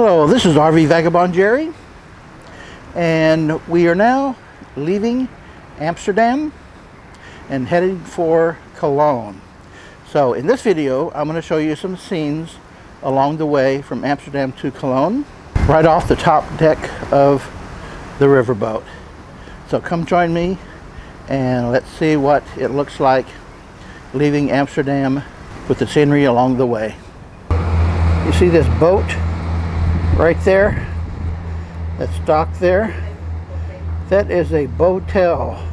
Hello, this is RV Vagabond Jerry, and we are now leaving Amsterdam and heading for Cologne. So in this video, I'm going to show you some scenes along the way from Amsterdam to Cologne, right off the top deck of the riverboat. So come join me and let's see what it looks like leaving Amsterdam with the scenery along the way. You see this boat right there that's docked there? That is a boatel.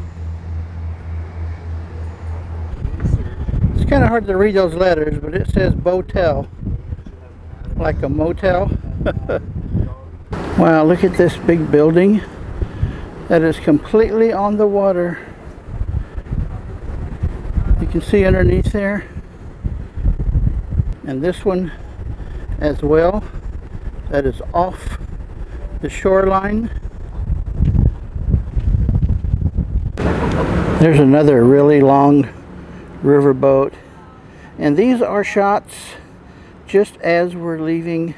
It's kind of hard to read those letters, but it says boatel, like a motel. wow, look at this big building that is completely on the water. You can see underneath there. And this one as well that is off the shoreline. There's another really long riverboat. And these are shots just as we're leaving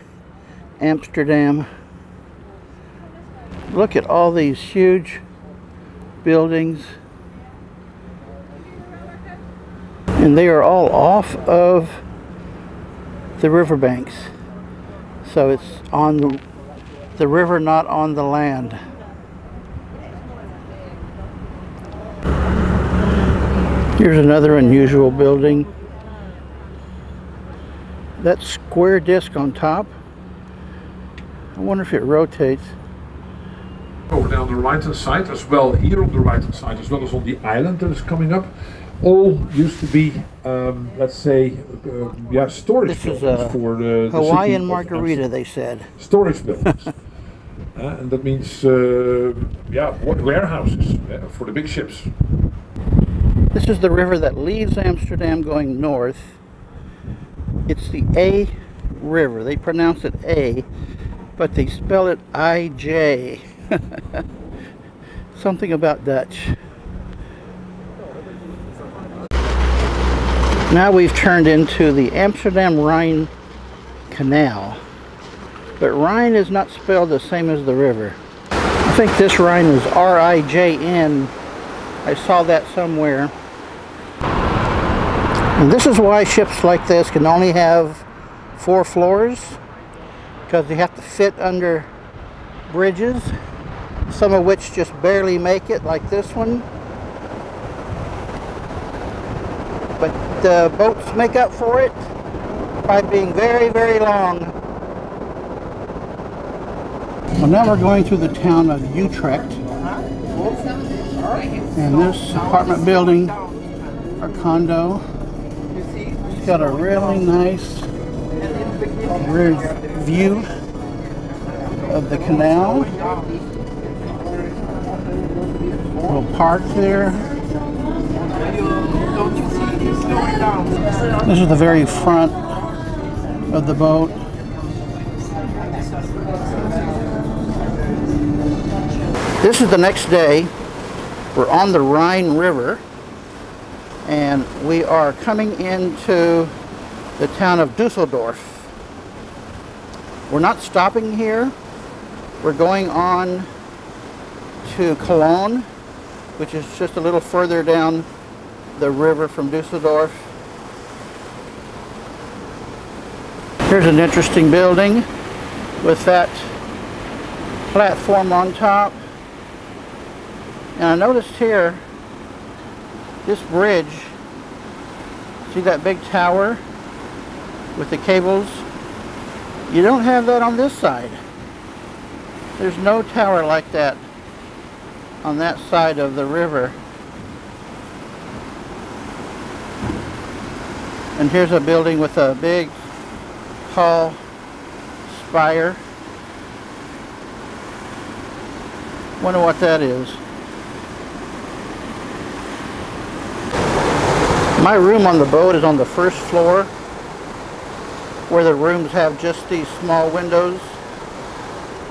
Amsterdam. Look at all these huge buildings. And they are all off of the riverbanks. So it's on the, river, not on the land. Here's another unusual building. That square disc on top, I wonder if it rotates. Oh, Over there on the right hand side as well, here on the right hand side, as well as on the island that is coming up, all used to be, um, let's say, uh, yeah, storage This is buildings a for the, the Hawaiian margarita, they said. Storage buildings. Uh, and that means, uh, yeah, wa- warehouses uh, for the big ships. This is the river that leaves Amsterdam going north. It's the A River. They pronounce it A, but they spell it I-J. Something about Dutch. Now we've turned into the Amsterdam Rhine Canal. But Rhine is not spelled the same as the river. I think this Rhine is R-I-J-N. I saw that somewhere. And this is why ships like this can only have four floors because they have to fit under bridges, some of which just barely make it, like this one. But the boats make up for it by being very, very long. Well, now we're going through the town of Utrecht. And this apartment building or condo it's got a really nice rear view of the canal. Little park there. This is the very front of the boat. This is the next day. We're on the Rhine River and we are coming into the town of Dusseldorf. We're not stopping here. We're going on to Cologne, which is just a little further down the river from Dusseldorf. Here's an interesting building with that platform on top. And I noticed here, this bridge, see that big tower with the cables? You don't have that on this side. There's no tower like that on that side of the river. And here's a building with a big, tall spire. Wonder what that is. My room on the boat is on the first floor where the rooms have just these small windows.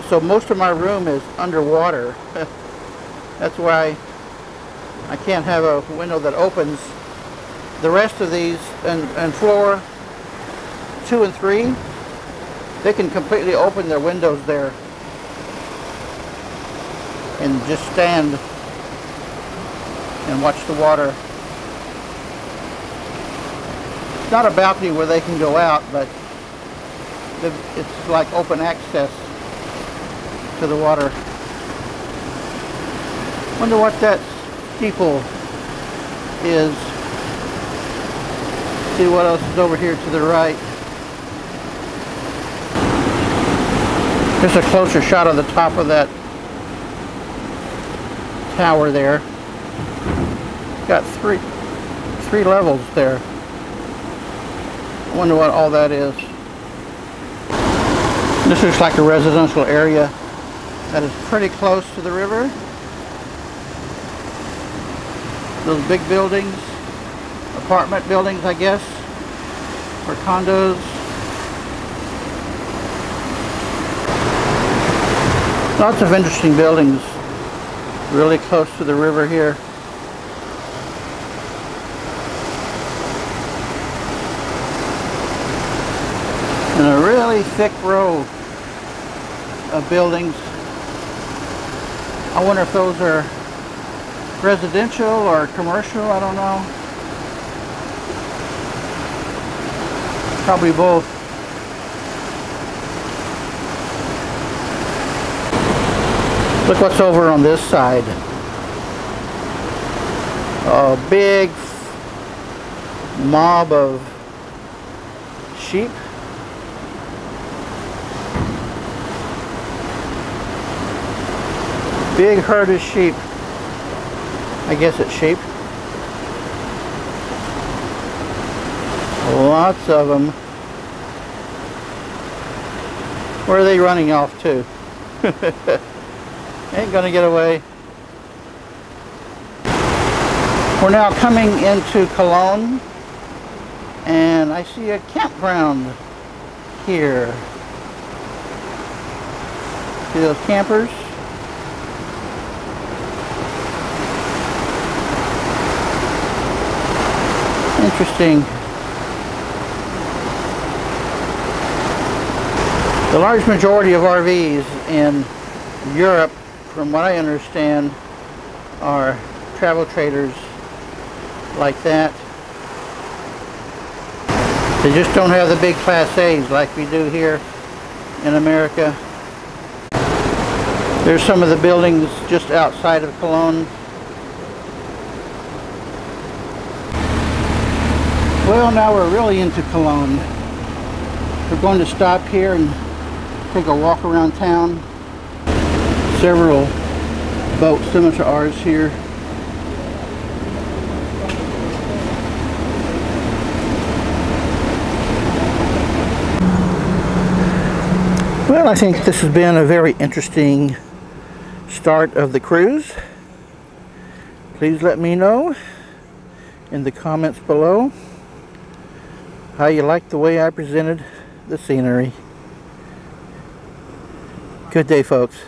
So most of my room is underwater. That's why I can't have a window that opens. The rest of these and, and floor two and three they can completely open their windows there and just stand and watch the water. It's not a balcony where they can go out, but it's like open access to the water. Wonder what that steeple is. See what else is over here to the right. Just a closer shot of the top of that tower there. Got three three levels there. I wonder what all that is. This looks like a residential area that is pretty close to the river. Those big buildings, apartment buildings I guess, or condos. Lots of interesting buildings really close to the river here. And a really thick row of buildings. I wonder if those are residential or commercial, I don't know. Probably both. Look what's over on this side. A big mob of sheep. Big herd of sheep. I guess it's sheep. Lots of them. Where are they running off to? Ain't gonna get away. We're now coming into Cologne and I see a campground here. See those campers? Interesting. The large majority of RVs in Europe, from what I understand, are travel trailers like that. They just don't have the big Class A's like we do here in America. There's some of the buildings just outside of Cologne. Well, now we're really into Cologne. We're going to stop here and take a walk around town. Several boats similar to ours here. Well, I think this has been a very interesting start of the cruise. Please let me know in the comments below how you like the way I presented the scenery. Good day, folks.